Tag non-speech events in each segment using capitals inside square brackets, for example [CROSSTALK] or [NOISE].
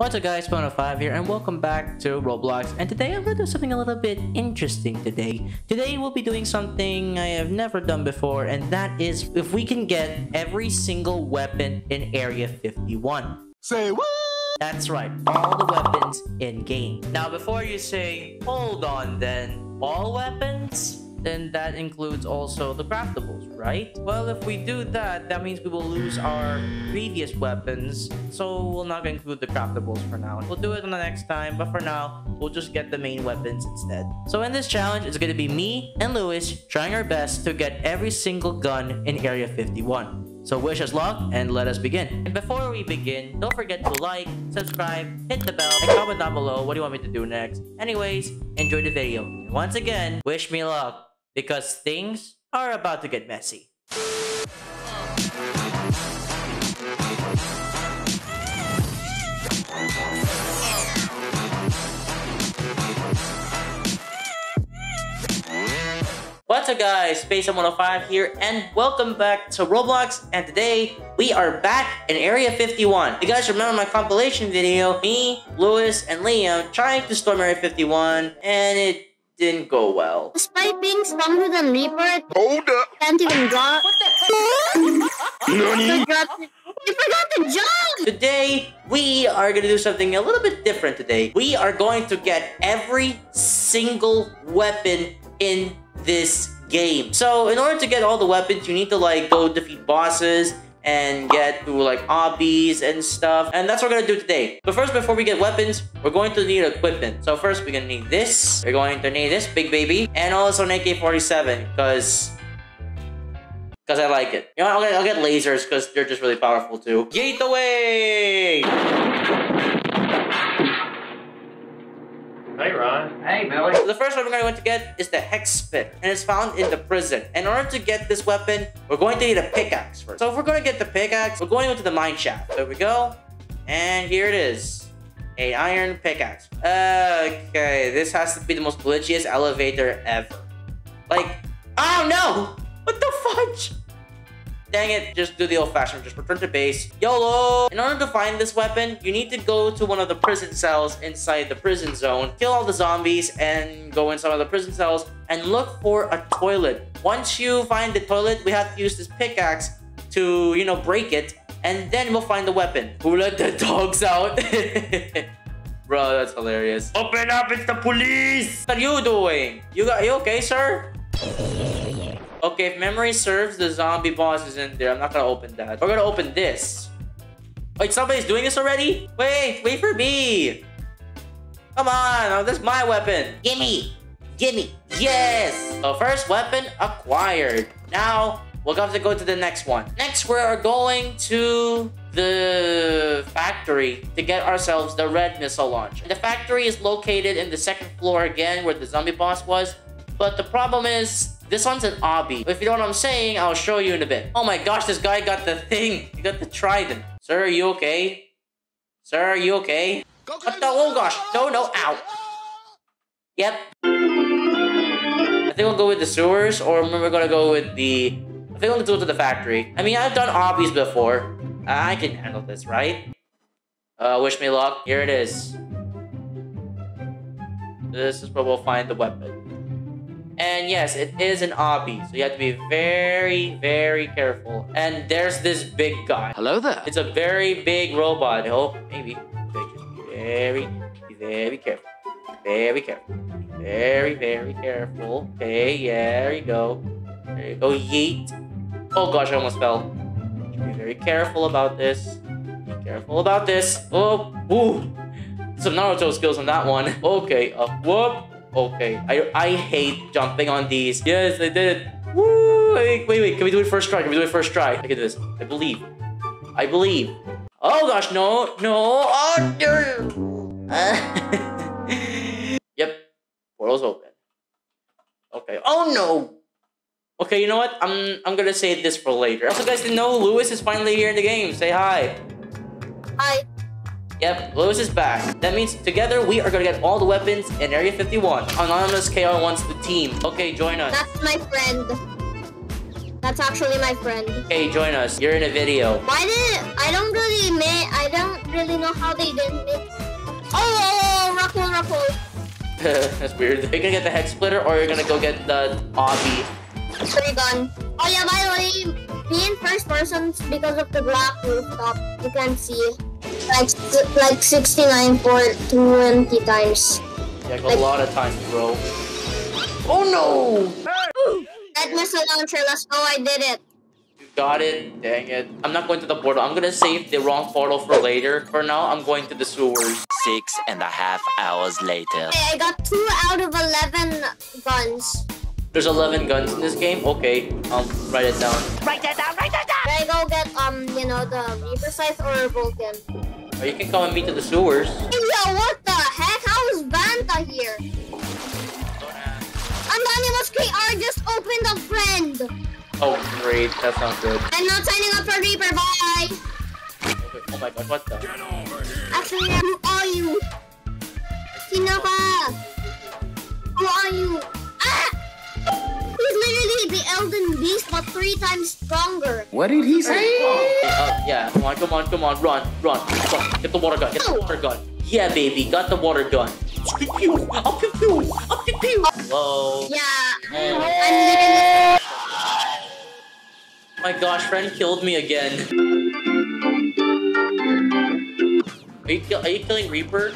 What's up guys, Bono5 here and welcome back to Roblox and today I'm to do something a little bit interesting today. Today we'll be doing something I have never done before and that is if we can get every single weapon in Area 51. Say what? That's right, all the weapons in game. Now before you say, hold on then, all weapons? Then that includes also the craftables, right? Well, if we do that, that means we will lose our previous weapons, so we'll not include the craftables for now. We'll do it on the next time, but for now, we'll just get the main weapons instead. So in this challenge, it's going to be me and Lewis trying our best to get every single gun in Area 51. So wish us luck and let us begin. And before we begin, don't forget to like, subscribe, hit the bell, and comment down below what do you want me to do next. Anyways, enjoy the video. And once again, wish me luck because things are about to get messy. What's up guys, Space105 here and welcome back to Roblox and today we are back in Area 51. You guys remember my compilation video, me, Lewis, and Liam trying to storm Area 51 and it didn't go well. Despite being stronger than Reaper, Hold up. can't even draw. What the Nani? You forgot the jump! Today, we are going to do something a little bit different today. We are going to get every single weapon in this game. So, in order to get all the weapons, you need to like go defeat bosses and get to like obbies and stuff. And that's what we're gonna do today. But first, before we get weapons, we're going to need equipment. So first, we're gonna need this. We're going to need this big baby. And also an AK-47, because... Because I like it. You know, I'll get, I'll get lasers, because they're just really powerful too. Gate away! Hey, Ron. Hey, Billy. The first weapon we're going to get is the Hex Spit, and it's found in the prison. In order to get this weapon, we're going to need a pickaxe first. So if we're going to get the pickaxe, we're going into the mine shaft. There we go. And here it is. A iron pickaxe. Okay, this has to be the most glitchiest elevator ever. Like, oh no! What the fudge? Dang it, just do the old-fashioned, just return to base. YOLO! In order to find this weapon, you need to go to one of the prison cells inside the prison zone, kill all the zombies, and go in some of the prison cells, and look for a toilet. Once you find the toilet, we have to use this pickaxe to, you know, break it, and then we'll find the weapon. Who let the dogs out? [LAUGHS] Bro, that's hilarious. Open up, it's the police! What are you doing? You got, you okay, sir? Okay, if memory serves, the zombie boss is in there. I'm not gonna open that. We're gonna open this. Wait, somebody's doing this already? Wait, wait for me. Come on, oh, this is my weapon. Gimme, gimme, yes. So first weapon acquired. Now, we'll have to go to the next one. Next, we are going to the factory to get ourselves the red missile launch. The factory is located in the second floor again where the zombie boss was. But the problem is, this one's an obby. If you know what I'm saying, I'll show you in a bit. Oh my gosh, this guy got the thing. [LAUGHS] He got the trident. Sir, are you okay? Sir, are you okay? What the? Oh gosh. No, no, ow. Yep. I think we'll go with the sewers, or we're gonna go with the... I think we'll go to the factory. I mean, I've done obbies before. I can handle this, right? Uh, wish me luck. Here it is. This is where we'll find the weapon. And yes, it is an obby, so you have to be very, very careful. And there's this big guy. Hello there. It's a very big robot. Oh, maybe. Just be very, be very careful. Very careful. Very, very careful. Okay, yeah, there you go. There you go. Yeet. Oh gosh, I almost fell. Be very careful about this. Be careful about this. Oh, ooh. Some Naruto skills on that one. [LAUGHS] Okay, uh, whoop. Okay, I I hate jumping on these. Yes, I did it. Woo! Wait, wait, wait. Can we do it first try? Can we do it first try? I can do this. I believe. I believe. Oh gosh, no, no. Oh no. [LAUGHS] yep. Portal's open. Okay. Oh no. Okay, you know what? I'm I'm gonna save this for later. Also, guys, didn't know Lewis is finally here in the game. Say. Hi. Yep, Lewis is back. That means together we are gonna get all the weapons in Area 51. Anonymous KR wants the team. Okay, join us. That's my friend. That's actually my friend. Okay, join us. You're in a video. Why did I don't really admit I don't really know how they didn't make oh, oh, oh, careful. [LAUGHS] That's weird. You're gonna get the hex splitter or you're gonna go get the obby. Three gun. Oh yeah, by the way, being first person because of the black rooftop, you can see like like 69 for 20 times. Yeah, a lot of times, bro. Oh no! That missile launcher, let's go, I did it. You got it. Dang it. I'm not going to the portal. I'm gonna save the wrong portal for later. For now, I'm going to the sewers. Six and a half hours later. Okay, I got 2 out of 11 guns. There's 11 guns in this game. Okay, I'll write it down. Should I go get, um, you know, the Reaper Scythe or Vulcan? Or you can come and meet to the sewers. Yo, what the heck? How is Vanta here? Anonymous KR just opened a friend. Oh, great. That sounds good. I'm not signing up for Reaper, bye. Oh my god, what the? Actually, who Beast, but three times stronger. What did he say? Uh, yeah, come on, come on, come on, run, run, run. Get the water gun, get the water gun. Yeah, baby, got the water gun. Pew, pew, I'll pew, pew, I'll pew, pew. Whoa. Yeah, I'm literally. My gosh, friend killed me again. Are you, are you killing Reaper?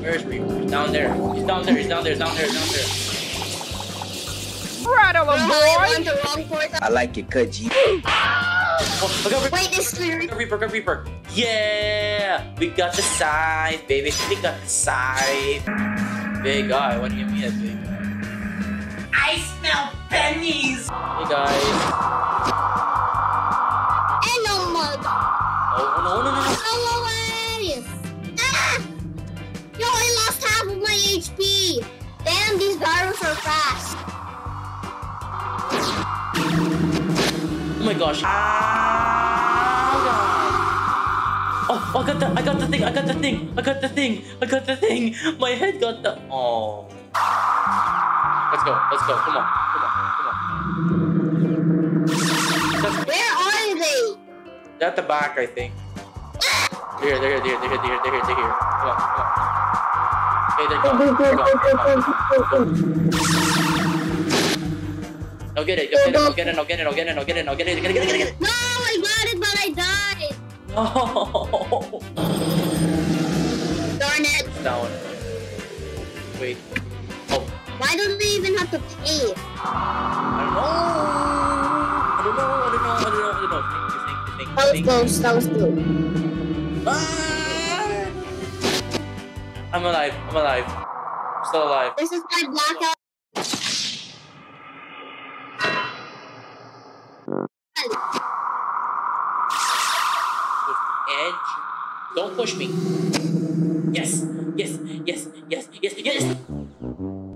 Where's Reaper? He's down there. He's down there, he's down there, he's down there, he's down there. Bro, I went the wrong. I like it, cut G. Oh, I got Reaper. Wait, this is I Reaper, Reaper. Yeah! We got the scythe, baby. We got the scythe. Big eye, what do you mean a big eye? I smell pennies! Hey guys. Hello, mud. Oh, no, no, no, no. Go away! Ah! Yo, I lost half of my HP. Damn, these gyros are fast. Gosh. Ah, God. Oh, I got the, I got the thing, I got the thing, I got the thing, I got the thing. My head got the, oh. Let's go, let's go, come on, come on, come on. That's Where are they? they're at the back, I think. They're here, they're here, they're here, they're here, they're here, they're here. Come on, come on. Okay, they're gone, they're gone, they're gone. No, get it, get it, no, get it, no, get it, no, get it, no, get it, no, get it, get it, get it, get it, get it. No, I got it, but I died. No. Darn it. Down. Wait. Oh, Why don't they even have to pay? I don't know. I don't know. I don't know. I don't know. I don't know. Think, think, That was close. That was close. Ah! I'm alive. I'm alive. I'm still alive. This is my blackout. With edge. Don't push me. Yes. Yes. Yes. Yes. Yes. Yes.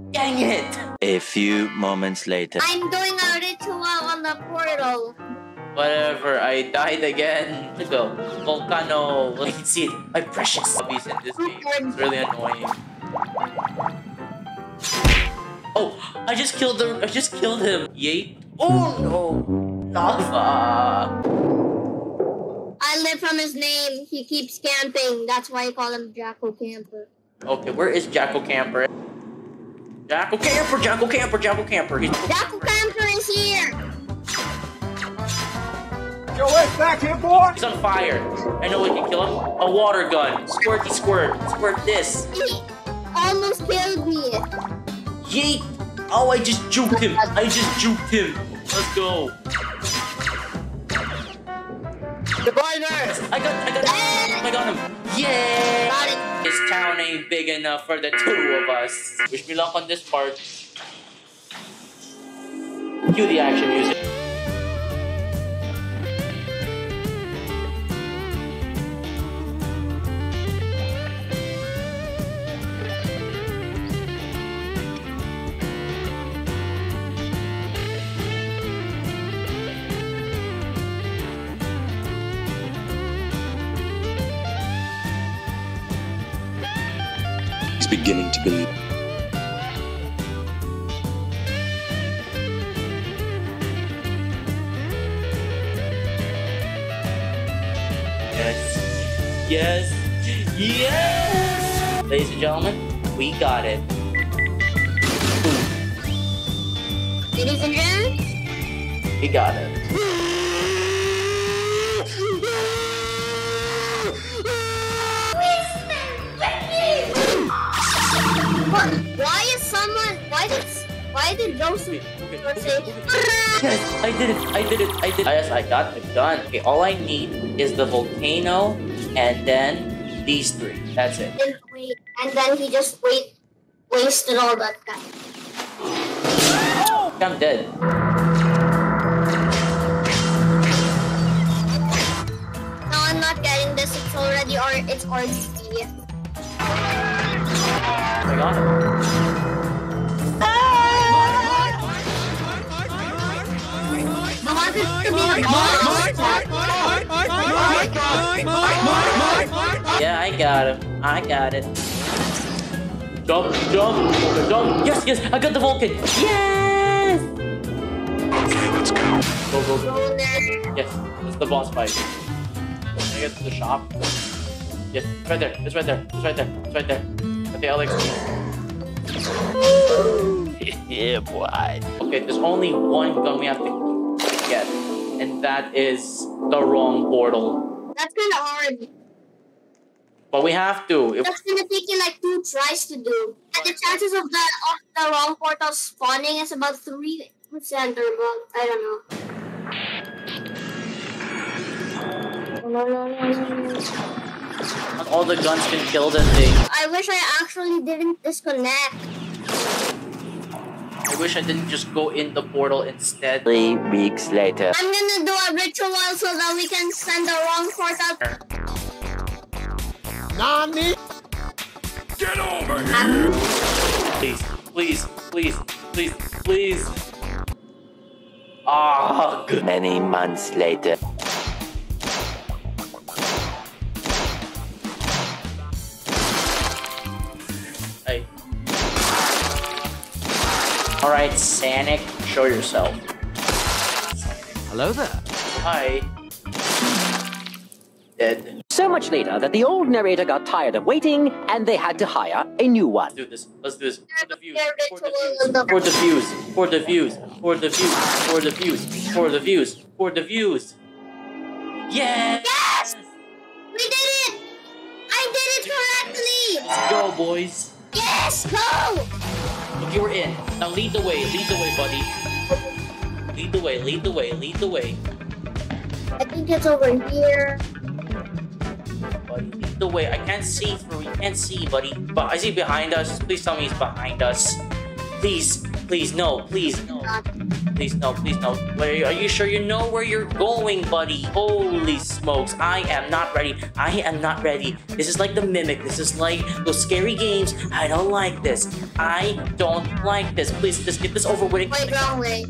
Dang it. A few moments later. I'm doing a ritual on the portal. Whatever. I died again. Let's go. Volcano. You can see it. My precious obbies in this game. It's really annoying. Oh, I just killed the. I just killed him. Yay. Oh no. Lava. I live from his name. He keeps camping. That's why I call him Jacko Camper. Okay, where is Jacko Camper? Jacko Camper, Jacko Camper, Jacko Camper. He's Jacko Camper is here. Yo, what's back here, boy? He's on fire. I know we can kill him. A water gun. Squirty squirt. Squirt this. He almost killed me. Yeet. Oh, I just juked him. I just juked him. Let's go. Goodbye, Ness. I got, I got, I got him. Yeah. Got it. This town ain't big enough for the two of us. Wish me luck on this part. Cue the action music. Beginning to believe. Yes. Yes. Yes! Ladies and gentlemen, we got it. Ladies and gentlemen. We got it. What? Why is someone? Why did? Why did Joseph say? Yes, I did it. I did it. I did it. Yes, I got the gun. Okay, all I need is the volcano and then these three. That's it. And wait, and then he just wait, wasted all that time. I'm dead. No, I'm not getting this. It's already or it's RGB. I got it. I want it to be like Yeah, I got him. I got it. Jump, jump, jump. Yes, yes, I got the Vulcan. Yes! Okay, let's Go, go, go. Go. Yes, it's the boss fight. Can I get to the shop? Yes, it's right there. It's right there. It's right there. It's right there. At the [LAUGHS] yeah, boy. Okay, there's only one gun we have to get, and that is the wrong portal. That's kind of hard. But we have to. If That's gonna take you like two tries to do. And the chances of the of the wrong portal spawning is about three percent or about I don't know. No, no, no, no, no. Not all the guns can kill the thing. I wish I actually didn't disconnect. I wish I didn't just go in the portal instead. Three weeks later. I'm gonna do a ritual so that we can send the wrong portal. Nani? Get over here! Please, please, please, please, please. Ah, good. Many months later. All right, Sanic, show yourself. Hello there. Hi. Dead. So much later that the old narrator got tired of waiting and they had to hire a new one. Let's do this. Let's do this. For the views. For the views. For the views. For the views. For the views. For the views. For the views. Yes! Yes! We did it! I did it correctly! Let's Go, boys. Yes, go! You're in. Now lead the way. Lead the way, buddy. Lead the way. Lead the way. Lead the way. I think it's over here. Buddy, lead the way. I can't see through. You can't see, buddy. But I see behind us. Please tell me he's behind us. Please, please, no, please, no. Please, no, please, no. Wait, are you sure you know where you're going, buddy? Holy smokes, I am not ready. I am not ready. This is like the Mimic. This is like those scary games. I don't like this. I don't like this. Please, just get this over with. Wait, wrong way.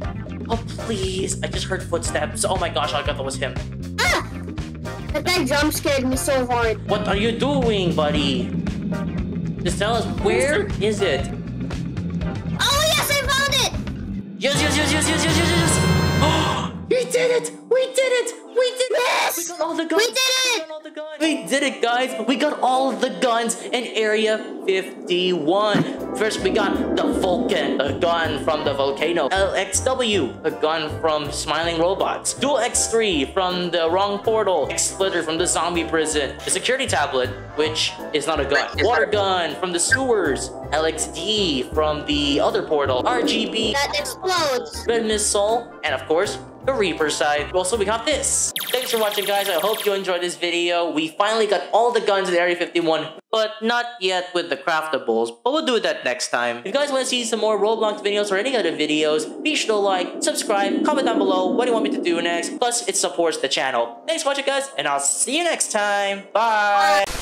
Oh, please. I just heard footsteps. Oh my gosh, I thought that was him. Ah! That guy jump scared me so hard. What are you doing, buddy? Just tell us, where is it? Yes, yes, yes, yes, yes, yes, yes, yes. [GASPS] we did it! We did it! We did it! Yes! We got all the guns! We did it! We got all the guns! We did it, guys! We got all the guns in Area 51. First, we got the Vulcan, a gun from the volcano. LXW, a gun from Smiling Robots. Dual X3 from the Wrong Portal. X-Splitter from the Zombie Prison. The Security Tablet, which is not a gun. Water Gun from the sewers. LXD from the other portal. RGB That explodes. Red Missile, and of course, the Reaper scythe. Also, we got this. Thanks for watching, guys. I hope you enjoyed this video. We finally got all the guns in Area 51, but not yet with the craftables, but we'll do that next time. If you guys want to see some more Roblox videos or any other videos, be sure to like, subscribe, comment down below what do you want me to do next. Plus, it supports the channel. Thanks for watching, guys, and I'll see you next time. Bye!